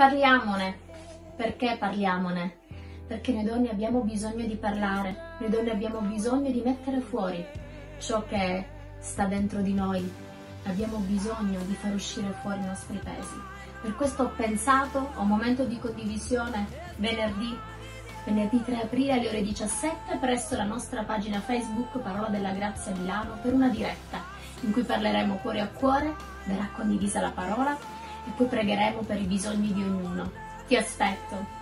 Parliamone. Perché parliamone? Perché noi donne abbiamo bisogno di parlare, noi donne abbiamo bisogno di mettere fuori ciò che sta dentro di noi. Abbiamo bisogno di far uscire fuori i nostri pesi. Per questo ho pensato a un momento di condivisione venerdì, venerdì 3 aprile alle ore 17 presso la nostra pagina Facebook Parola della Grazia Milano per una diretta in cui parleremo cuore a cuore, verrà condivisa la parola e poi pregheremo per i bisogni di ognuno. Ti aspetto.